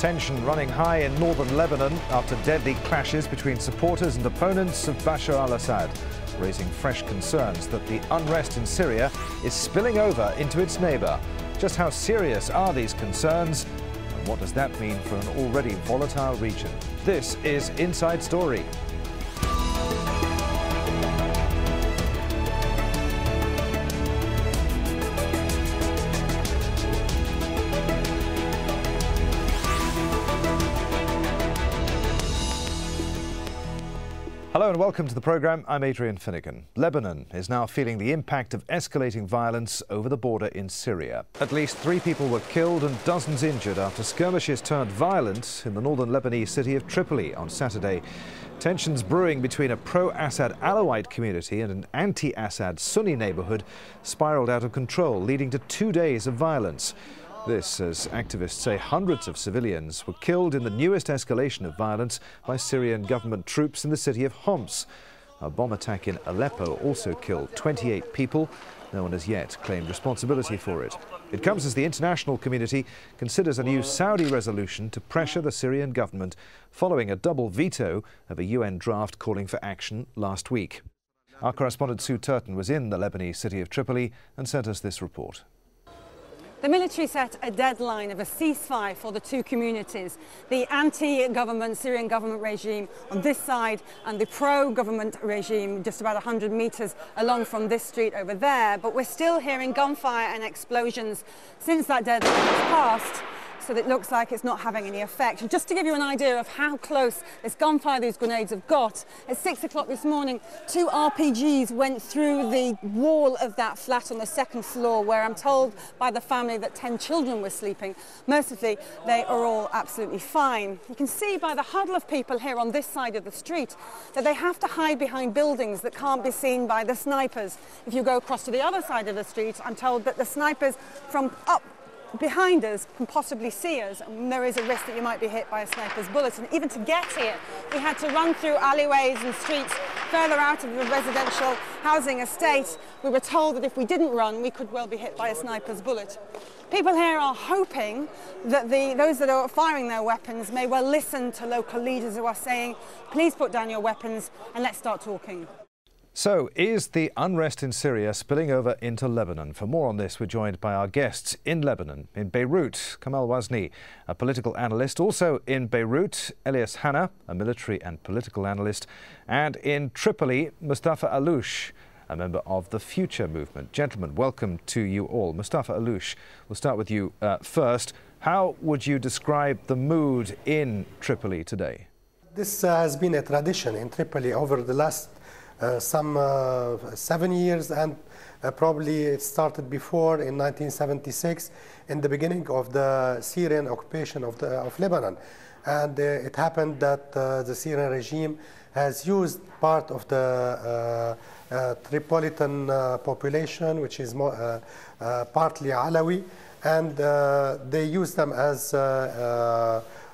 Tension running high in northern Lebanon after deadly clashes between supporters and opponents of Bashar al-Assad, raising fresh concerns that the unrest in Syria is spilling over into its neighbour. Just how serious are these concerns and what does that mean for an already volatile region? This is Inside Story. Hello and welcome to the programme. I'm Adrian Finighan. Lebanon is now feeling the impact of escalating violence over the border in Syria. At least three people were killed and dozens injured after skirmishes turned violent in the northern Lebanese city of Tripoli on Saturday. Tensions brewing between a pro-Assad Alawite community and an anti-Assad Sunni neighbourhood spiralled out of control, leading to two days of violence. This, as activists say, hundreds of civilians were killed in the newest escalation of violence by Syrian government troops in the city of Homs. A bomb attack in Aleppo also killed 28 people. No one has yet claimed responsibility for it. It comes as the international community considers a new Saudi resolution to pressure the Syrian government following a double veto of a UN draft calling for action last week. Our correspondent Sue Turton was in the Lebanese city of Tripoli and sent us this report. The military set a deadline of a ceasefire for the two communities, the anti-government Syrian government regime on this side and the pro-government regime just about 100 metres along from this street over there. But we're still hearing gunfire and explosions since that deadline was passed so that it looks like it's not having any effect. And just to give you an idea of how close this gunfire these grenades have got, at six o'clock this morning, two RPGs went through the wall of that flat on the second floor where I'm told by the family that 10 children were sleeping. Mercifully, they are all absolutely fine. You can see by the huddle of people here on this side of the street that they have to hide behind buildings that can't be seen by the snipers. If you go across to the other side of the street, I'm told that the snipers from up behind us can possibly see us and there is a risk that you might be hit by a sniper's bullet. And even to get here we had to run through alleyways and streets further out of the residential housing estate. We were told that if we didn't run we could well be hit by a sniper's bullet. People here are hoping that the, those that are firing their weapons may well listen to local leaders who are saying please put down your weapons and let's start talking so, is the unrest in Syria spilling over into Lebanon? For more on this, we're joined by our guests in Lebanon. In Beirut, Kamel Wazne, a political analyst. Also in Beirut, Elias Hanna, a military and political analyst. And in Tripoli, Mustafa Allouch, a member of the Future Movement. Gentlemen, welcome to you all. Mustafa Allouch, we'll start with you uh, first. How would you describe the mood in Tripoli today? This uh, has been a tradition in Tripoli over the last some uh, seven years and uh, probably it started before in 1976 in the beginning of the Syrian occupation of, the, of Lebanon. And it happened that the Syrian regime has used part of the uh, Tripolitan uh, population, which is more, uh, partly Alawi, and they use them as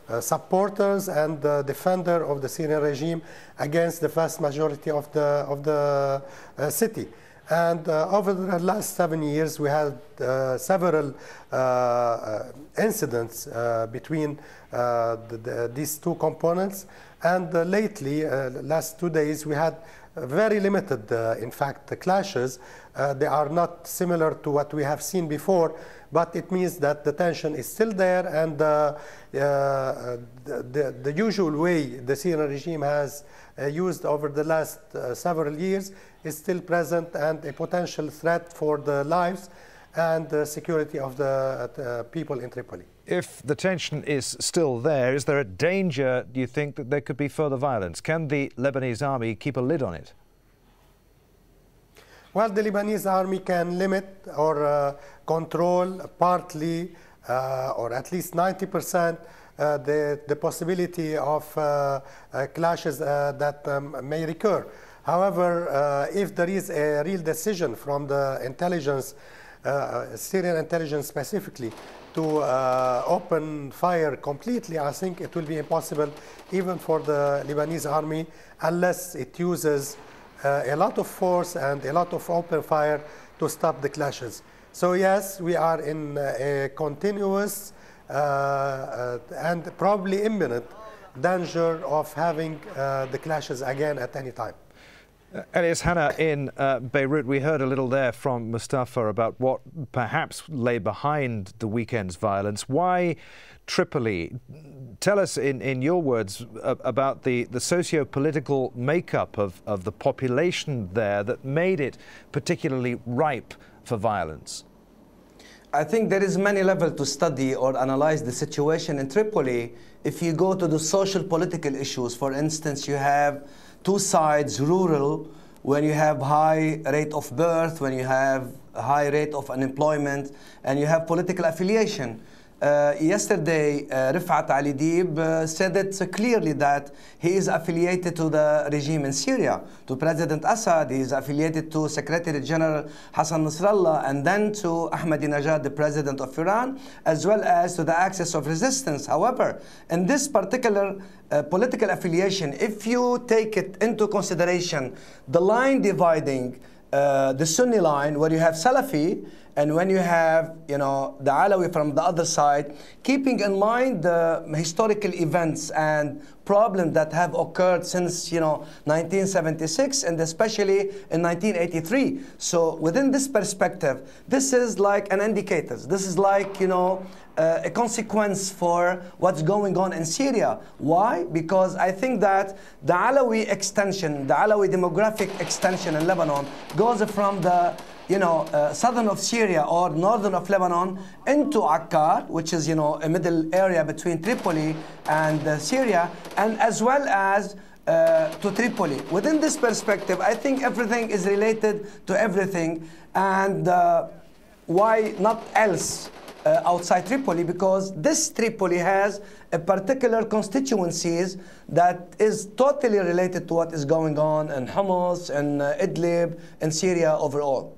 uh, supporters and uh, defender of the Syrian regime against the vast majority of the, of the uh, city. And uh, over the last seven years, we had uh, several uh, incidents between the, the, these two components. And lately, last two days, we had very limited, in fact, clashes. they are not similar to what we have seen before, but it means that the tension is still there and uh, uh, the, the, usual way the Syrian regime has uh, used over the last uh, several years is still present and a potential threat for the lives and the security of the uh, people in Tripoli. If the tension is still there, is there a danger, do you think, that there could be further violence? Can the Lebanese army keep a lid on it? Well, the Lebanese army can limit or uh, control partly uh, or at least 90 percent uh, the, the possibility of uh, uh, clashes uh, that um, may recur. However, if there is a real decision from the intelligence, Syrian intelligence specifically, to open fire completely, I think it will be impossible even for the Lebanese army unless it uses uh, a lot of force and a lot of open fire to stop the clashes. So yes, we are in uh, a continuous uh, and probably imminent danger of having the clashes again at any time. Uh, Elias Hanna, in uh, Beirut, we heard a little there from Mustafa about what perhaps lay behind the weekend's violence. Why Tripoli? Tell us, in, in your words, uh, about the, the socio political makeup of, of the population there that made it particularly ripe for violence. I think there is many levels to study or analyze the situation in Tripoli. If you go to the social political issues, for instance, you have two sides, rural, when you have high rate of birth, when you have high rate of unemployment, and you have political affiliation. Uh, yesterday, uh, Rifat Ali Eid uh, said it clearly that he is affiliated to the regime in Syria, to President Assad, he is affiliated to Secretary General Hassan Nasrallah, and then to Ahmadinejad, the president of Iran, as well as to the axis of resistance. However, in this particular uh, political affiliation, if you take it into consideration, the line dividing uh, the Sunni line, where you have Salafi, and when you have, you know, the Alawi from the other side, keeping in mind the historical events and problems that have occurred since, you know, 1976 and especially in 1983. So within this perspective, this is like an indicator. This is like, you know, uh, a consequence for what's going on in Syria. Why? Because I think that the Alawi extension, the Alawi demographic extension in Lebanon goes from the you know, uh, southern of Syria or northern of Lebanon into Akkar, which is, you know, a middle area between Tripoli and uh, Syria, and as well as uh, to Tripoli. Within this perspective, I think everything is related to everything, and uh, why not else uh, outside Tripoli? Because this Tripoli has a particular constituencies that is totally related to what is going on in Homs and uh, Idlib and Syria overall.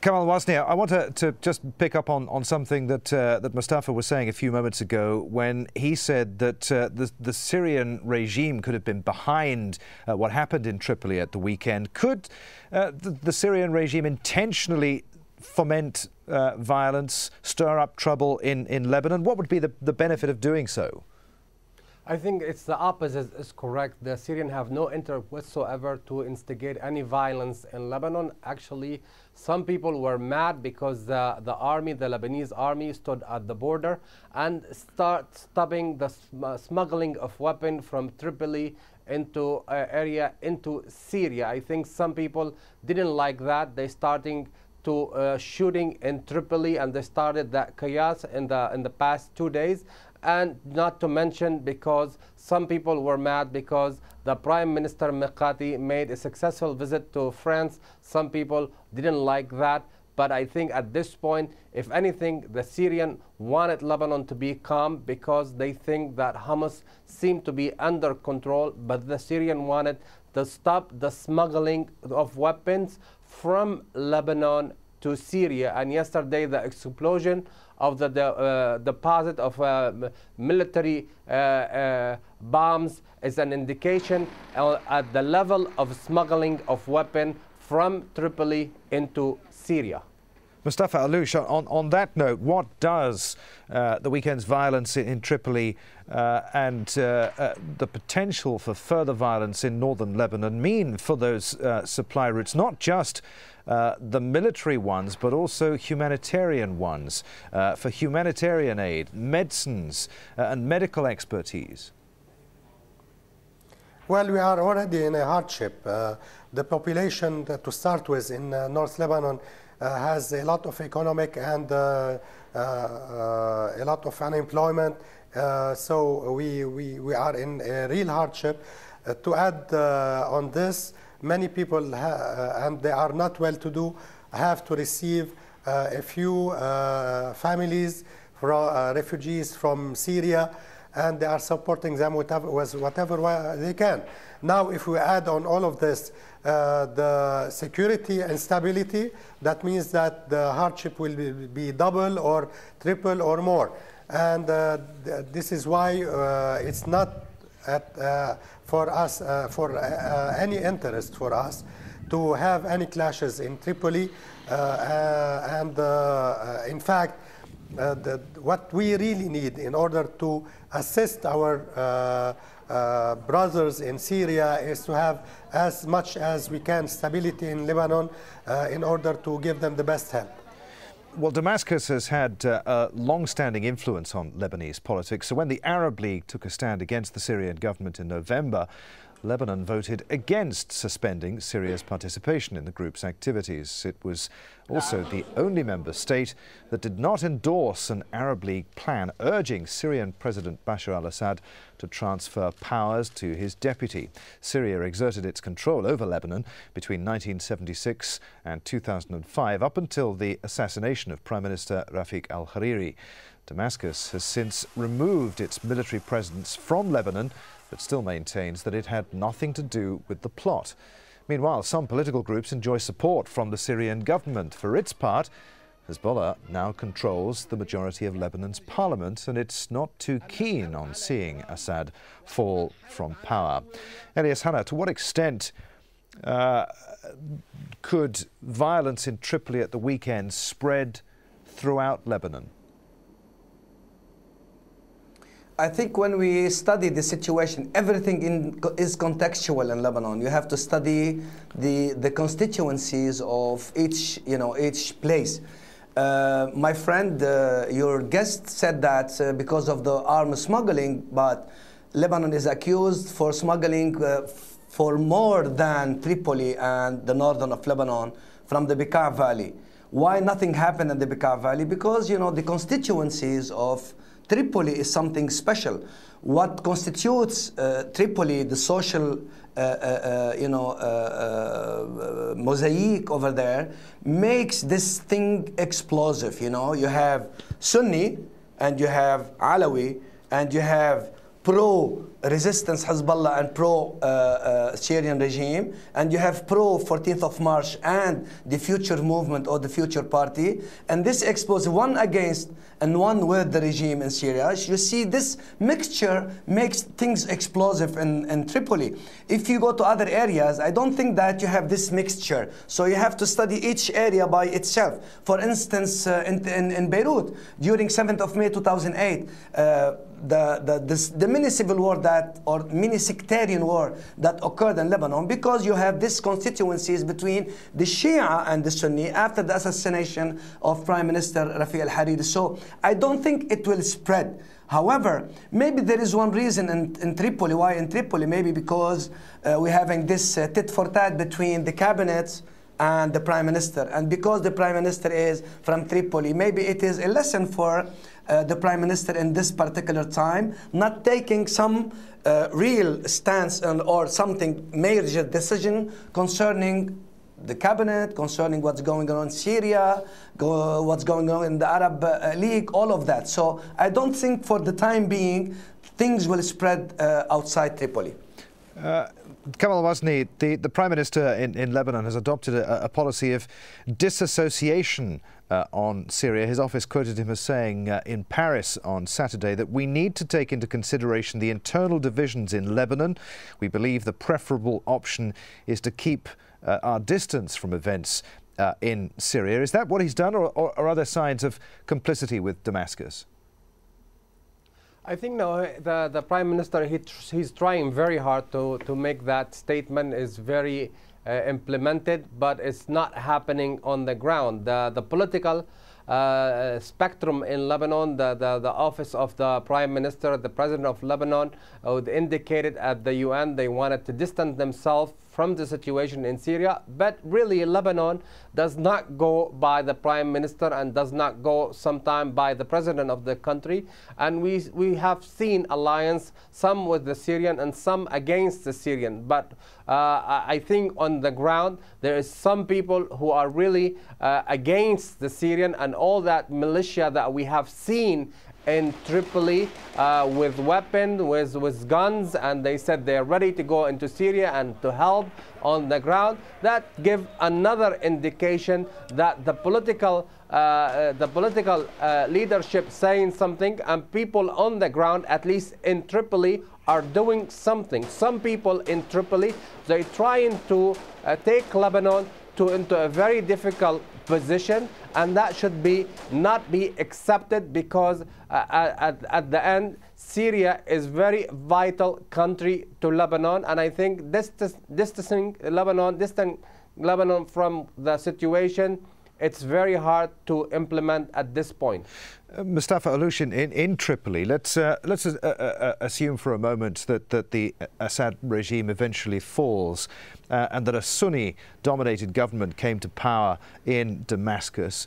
Kamel Wazne, I want to, to, just pick up on, on something that, uh, that Mustafa was saying a few moments ago when he said that uh, the, the Syrian regime could have been behind uh, what happened in Tripoli at the weekend. Could uh, the, the, Syrian regime intentionally foment uh, violence, stir up trouble in, in Lebanon? What would be the, the benefit of doing so? I think it's the opposite is correct. The Syrians have no interest whatsoever to instigate any violence in Lebanon. Actually, some people were mad because the, the army, the Lebanese army, stood at the border and start stopping the uh, smuggling of weapons from Tripoli into uh, area into Syria. I think some people didn't like that. They starting to uh, shooting in Tripoli and they started that chaos in the in the past two days and not to mention because some people were mad because the Prime Minister Mikati made a successful visit to France. Some people didn't like that. But I think at this point, if anything, the Syrian wanted Lebanon to be calm because they think that Homs seemed to be under control, but the Syrian wanted to stop the smuggling of weapons from Lebanon to Syria. And yesterday, the explosion of the, the uh, deposit of uh, military uh, uh, bombs is an indication at the level of smuggling of weapons from Tripoli into Syria. Mustafa Allouch, on, on that note, what does uh, the weekend's violence in, Tripoli uh, and uh, uh the potential for further violence in northern Lebanon mean for those uh, supply routes, not just uh, the military ones, but also humanitarian ones, for humanitarian aid, medicines, and medical expertise? Well, we are already in a hardship. the population, to start with, in North Lebanon Uh, has a lot of economic and uh, uh, uh a lot of unemployment. Uh, so we, we, we are in a real hardship. to add on this, many people, and they are not well-to-do, have to receive a few families, from, refugees from Syria, and they are supporting them with was whatever they can. Now, if we add on all of this, uh, the security and stability, that means that the hardship will be, double or triple or more. And uh, th this is why uh, it's not at, uh, for us, uh, for any interest for us to have any clashes in Tripoli. and in fact, uh, the, what we really need in order to assist our uh, uh, brothers in Syria is to have as much as we can stability in Lebanon uh, in order to give them the best help. Well, Damascus has had uh, a long standing influence on Lebanese politics. So when the Arab League took a stand against the Syrian government in November, Lebanon voted against suspending Syria's participation in the group's activities. It was also ah. the only member state that did not endorse an Arab League plan urging Syrian President Bashar al Assad to transfer powers to his deputy. Syria exerted its control over Lebanon between 1976 and 2005, up until the assassination of Prime Minister Rafiq al Hariri. Damascus has since removed its military presence from Lebanon but still maintains that it had nothing to do with the plot. Meanwhile, some political groups enjoy support from the Syrian government. For its part, Hezbollah now controls the majority of Lebanon's parliament, and it's not too keen on seeing Assad fall from power. Elias Hanna, to what extent uh, could violence in Tripoli at the weekend spread throughout Lebanon? I think when we study the situation, everything in, is contextual in Lebanon. You have to study the, the constituencies of each, you know, each place. Uh, my friend, uh, your guest said that uh, because of the arms smuggling, but Lebanon is accused for smuggling uh, for more than Tripoli and the northern of Lebanon from the Bekaa Valley. Why nothing happened in the Bekaa Valley? Because, you know, the constituencies of Tripoli is something special. What constitutes uh, Tripoli, the social, uh, uh, uh you know, uh, uh, mosaic over there, makes this thing explosive. You know, you have Sunni, and you have Alawi, and you have pro resistance Hezbollah and pro uh, uh, Syrian regime, and you have pro 14th of March and the future movement or the future party, and this exposes one against and one with the regime in Syria. You see, this mixture makes things explosive in, in Tripoli. If you go to other areas, I don't think that you have this mixture. So you have to study each area by itself. For instance, uh, in, in, in, Beirut, during 7th of May 2008, uh, the, the, this, the mini civil war that, or mini sectarian war that occurred in Lebanon because you have these constituencies between the Shia and the Sunni after the assassination of Prime Minister Rafi al Hariri. So I don't think it will spread. However, maybe there is one reason in, in Tripoli. Why in Tripoli? Maybe because uh, we're having this uh, tit for tat between the cabinets and the prime minister. And because the prime minister is from Tripoli, maybe it is a lesson for uh, the prime minister in this particular time, not taking some uh, real stance and, or something major decision concerning the cabinet, concerning what's going on in Syria, go, what's going on in the Arab uh, League, all of that. So I don't think for the time being things will spread uh, outside Tripoli. Uh, Kamel Wazne, the, the Prime Minister in, in Lebanon has adopted a, a policy of disassociation uh, on Syria. His office quoted him as saying uh, in Paris on Saturday that we need to take into consideration the internal divisions in Lebanon. We believe the preferable option is to keep uh, our distance from events uh, in Syria. Is that what he's done, or, or, or are there signs of complicity with Damascus? I think no, the, the prime minister, he tr he's trying very hard to, to make that statement is very uh, implemented, but it's not happening on the ground. The, the political uh, spectrum in Lebanon, the, the, the, office of the prime minister, the president of Lebanon, uh, indicated at the UN they wanted to distance themselves from the situation in Syria. But really, Lebanon does not go by the prime minister and does not go sometime by the president of the country. And we, we have seen alliance, some with the Syrian and some against the Syrian. But uh, I think on the ground, there is some people who are really uh, against the Syrian and all that militia that we have seen in Tripoli uh, with weapons, with, with guns, and they said they're ready to go into Syria and to help on the ground. That give another indication that the political uh, uh, the political uh, leadership saying something and people on the ground, at least in Tripoli, are doing something. Some people in Tripoli, they're trying to uh, take Lebanon to into a very difficult position, and that should be not be accepted because uh, at, at the end, Syria is very vital country to Lebanon, and I think distancing Lebanon, distancing Lebanon from the situation it's very hard to implement at this point. Uh, Mustafa Alushin, in, in Tripoli, let's, uh, let's uh, uh, uh assume for a moment that, that the Assad regime eventually falls uh, and that a Sunni dominated government came to power in Damascus.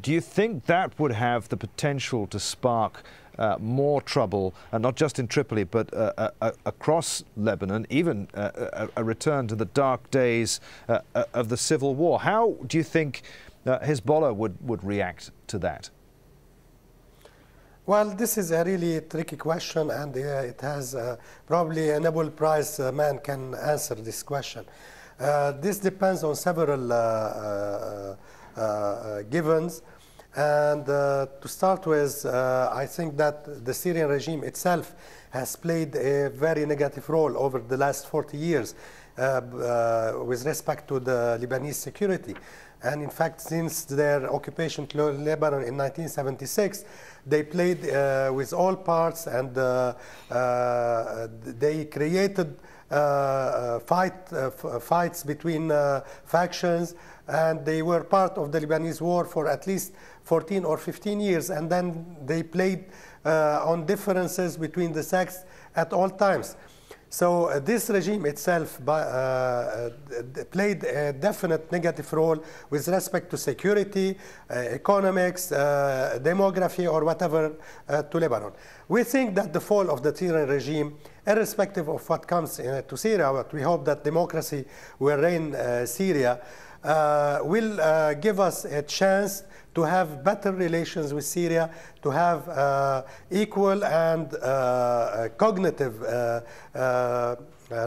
do you think that would have the potential to spark uh, more trouble, uh, not just in Tripoli, but uh, uh across Lebanon, even uh, a, return to the dark days uh, of the civil war. How do you think Hezbollah would, would react to that? Well, this is a really tricky question, and it has probably a Nobel Prize man can answer this question. this depends on several givens. And uh, to start with, uh, I think that the Syrian regime itself has played a very negative role over the last 40 years uh, uh with respect to the Lebanese security. And in fact, since their occupation to Lebanon in 1976, they played uh, with all parts and uh, they created fight, fights between factions and they were part of the Lebanese war for at least 14 or 15 years, and then they played uh, on differences between the sects at all times. So uh, this regime itself uh, uh, played a definite negative role with respect to security, uh, economics, uh, demography, or whatever to Lebanon. We think that the fall of the Syrian regime, irrespective of what comes to Syria, but we hope that democracy will reign Syria, will give us a chance to have better relations with Syria, to have uh, equal and uh, uh cognitive uh, uh,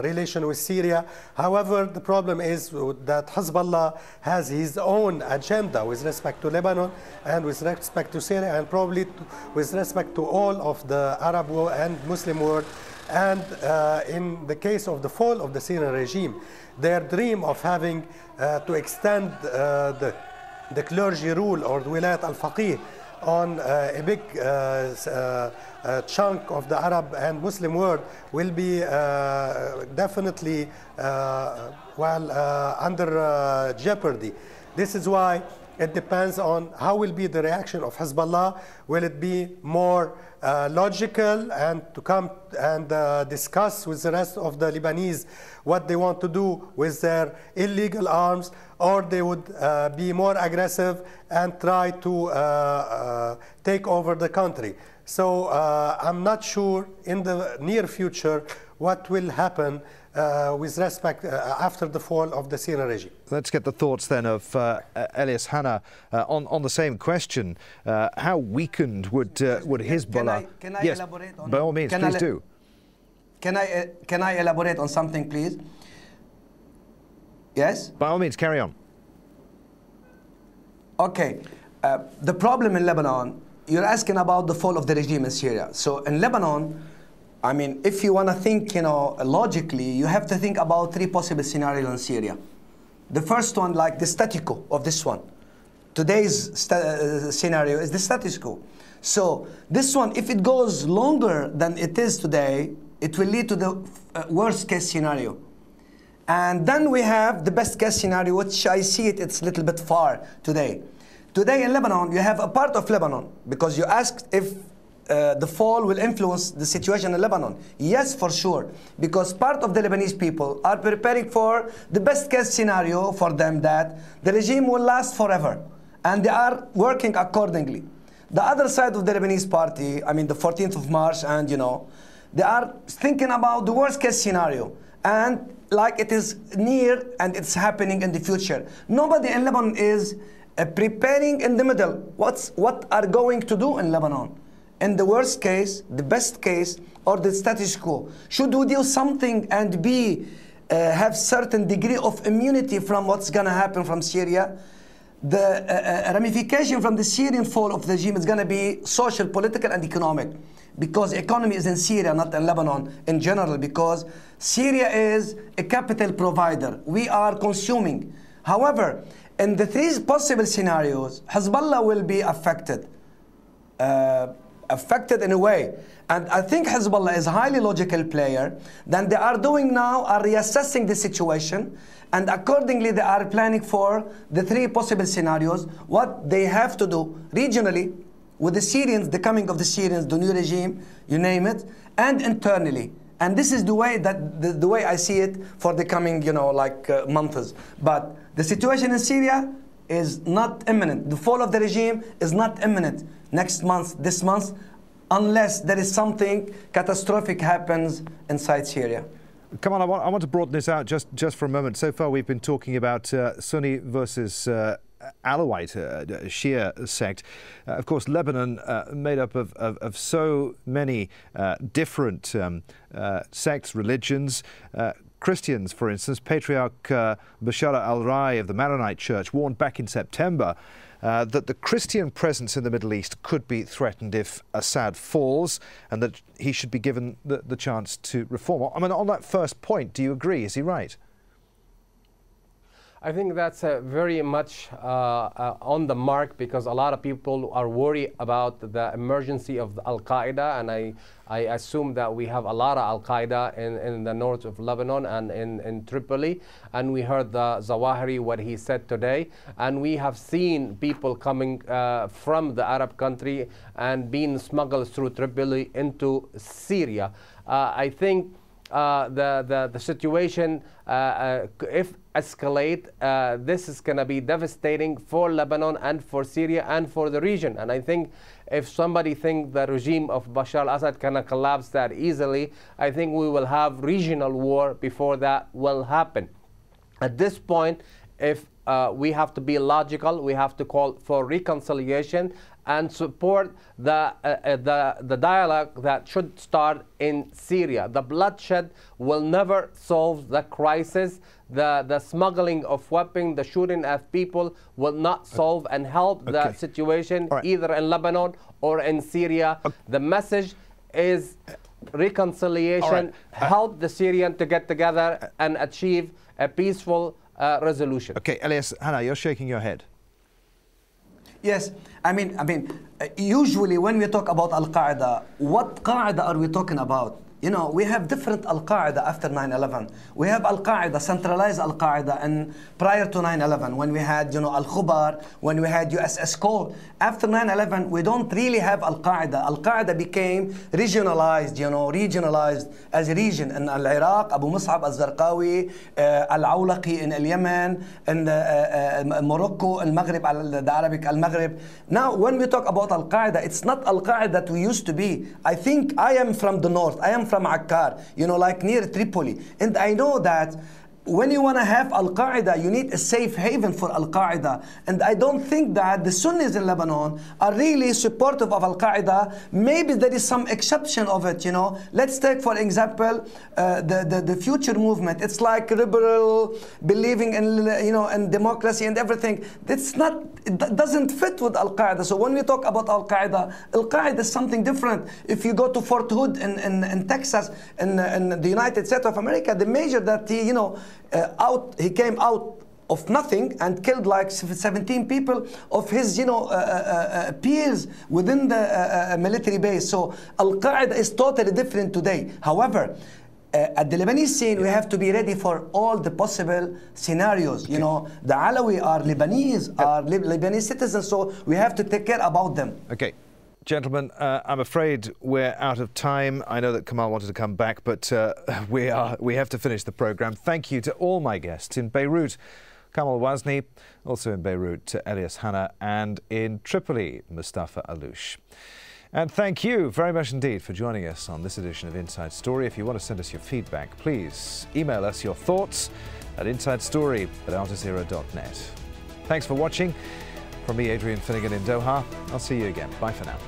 relation with Syria. However, the problem is that Hezbollah has his own agenda with respect to Lebanon and with respect to Syria and probably with respect to all of the Arab and Muslim world. And uh, in the case of the fall of the Syrian regime, their dream of having uh, to extend uh, the the clergy rule or the wilayat al-faqih on uh, a big uh, uh, chunk of the Arab and Muslim world will be definitely well under jeopardy. This is why it depends on how will be the reaction of Hezbollah. Will it be more uh, logical and to come and uh, discuss with the rest of the Lebanese what they want to do with their illegal arms, or they would uh, be more aggressive and try to uh, uh, take over the country. So uh, I'm not sure in the near future what will happen uh, with respect uh, after the fall of the Syrian regime. Let's get the thoughts then of uh, Elias Hanna uh, on, on the same question. Uh, how weakened would, uh, would Hezbollah... Can I, can I yes, elaborate on... By all means, please do. Can I, can I elaborate on something, please? Yes? By all means, carry on. Okay. the problem in Lebanon, you're asking about the fall of the regime in Syria. So in Lebanon, I mean, if you want to think, you know, logically, you have to think about three possible scenarios in Syria. The first one, like the status quo of this one. Today's uh, scenario is the status quo. So this one, if it goes longer than it is today, it will lead to the uh, worst case scenario. And then we have the best case scenario, which I see it, it's a little bit far today. Today in Lebanon, you have a part of Lebanon, because you asked if uh, the fall will influence the situation in Lebanon? Yes, for sure. Because part of the Lebanese people are preparing for the best case scenario for them that the regime will last forever. And they are working accordingly. The other side of the Lebanese party, I mean the 14th of March, and you know, they are thinking about the worst case scenario. And like it is near and it's happening in the future. Nobody in Lebanon is uh, preparing in the middle. What's, what are going to do in Lebanon? In the worst case, the best case, or the status quo? Should we do something and be uh, have certain degree of immunity from what's going to happen from Syria? The uh, uh, ramification from the Syrian fall of the regime is going to be social, political, and economic. Because economy is in Syria, not in Lebanon in general, because Syria is a capital provider. We are consuming. However, in the three possible scenarios, Hezbollah will be affected. Affected in a way. And I think Hezbollah is a highly logical player. Then they are doing now are reassessing the situation. And accordingly, they are planning for the three possible scenarios. What they have to do regionally with the Syrians, the coming of the Syrians, the new regime, you name it, and internally. And this is the way that the, the way I see it for the coming, you know, like uh, months. But the situation in Syria is not imminent. The fall of the regime is not imminent next month, this month, unless there is something catastrophic happens inside Syria. Come on, I want, I want to broaden this out just, just for a moment. So far, we've been talking about uh, Sunni versus uh, Alawite, uh, Shia sect. Uh, of course, Lebanon, uh, made up of, of, of, so many uh, different um, uh, sects, religions. Christians, for instance, Patriarch Bechara al Rai of the Maronite Church warned back in September uh, that the Christian presence in the Middle East could be threatened if Assad falls and that he should be given the, the chance to reform. I mean, on that first point, do you agree? Is he right? I think that's uh, very much uh, uh, on the mark because a lot of people are worried about the emergency of Al Qaeda, and I, I assume that we have a lot of Al Qaeda in, in the north of Lebanon and in, in Tripoli. And we heard the Zawahiri, what he said today, and we have seen people coming uh, from the Arab country and being smuggled through Tripoli into Syria. Uh, I think uh, the, the, the situation, uh, uh, if escalate, uh, this is going to be devastating for Lebanon and for Syria and for the region. And I think if somebody thinks the regime of Bashar al-Assad can collapse that easily, I think we will have regional war before that will happen. At this point, if uh, we have to be logical, we have to call for reconciliation and support the, uh, uh, the, the dialogue that should start in Syria. The bloodshed will never solve the crisis. The, the smuggling of weapons, the shooting of people will not solve and help okay. the situation right. either in Lebanon or in Syria. Okay. The message is reconciliation, right. uh, help the Syrian to get together and achieve a peaceful uh, resolution. Okay, Elias Hanna, you're shaking your head. Yes, I mean, I mean, uh, usually when we talk about Al Qaeda, what Qaeda are we talking about? You know, we have different Al Qaeda after 9 11. We have Al Qaeda, centralized Al Qaeda, and prior to 9 11, when we had, you know, Al Khubar, when we had USS Cole. After 9 11, we don't really have Al Qaeda. Al Qaeda became regionalized, you know, regionalized as a region in Al Iraq, Abu Mus'ab al Zarqawi, uh, Al Awlaqi in Yemen, in uh, uh, Morocco, Al Maghrib, the Arabic Al Maghrib. Now, when we talk about Al Qaeda, it's not Al Qaeda that we used to be. I think I am from the north. I am from Akkar, you know, like near Tripoli. And I know that when you want to have Al Qaeda, you need a safe haven for Al Qaeda. And I don't think that the Sunnis in Lebanon are really supportive of Al Qaeda. Maybe there is some exception of it, you know. Let's take, for example, uh, the, the, the future movement. It's like liberal, believing in, you know, in democracy and everything. It's not, it doesn't fit with Al Qaeda. So when we talk about Al Qaeda, Al Qaeda is something different. If you go to Fort Hood in, in, in Texas, in, in the United States of America, the major that he, you know, uh, out, he came out of nothing and killed like 17 people of his, you know, uh, uh, uh peers within the uh, uh, military base. So Al-Qaeda is totally different today. However, at the Lebanese scene, we have to be ready for all the possible scenarios. Okay. You know, the Alawi are Lebanese, are Lebanese citizens, so we have to take care about them. Okay. Gentlemen, uh, I'm afraid we're out of time. I know that Kamel wanted to come back, but uh, we, are, we have to finish the programme. Thank you to all my guests in Beirut, Kamel Wazne, also in Beirut, Elias Hanna, and in Tripoli, Mustafa Allouch. And thank you very much indeed for joining us on this edition of Inside Story. If you want to send us your feedback, please email us your thoughts at insidestory at aljazeera.net. Thanks for watching. From me, Adrian Finighan in Doha, I'll see you again. Bye for now.